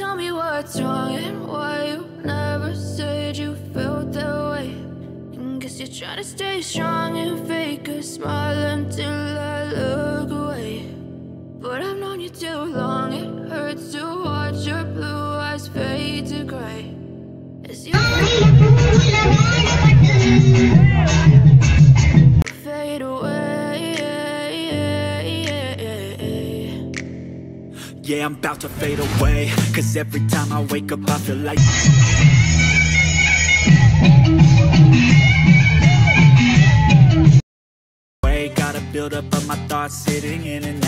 what's wrong and why you never said you felt that way. And guess you're trying to stay strong and fake a smile until I look away. Yeah, I'm about to fade away. Cause every time I wake up I feel like Way, Gotta build up of my thoughts sitting in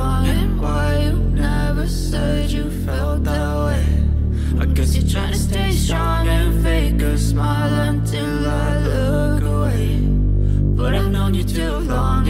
and why you never said you felt that way. I guess you're trying to stay strong and fake a smile until I look away. But I've known you too long.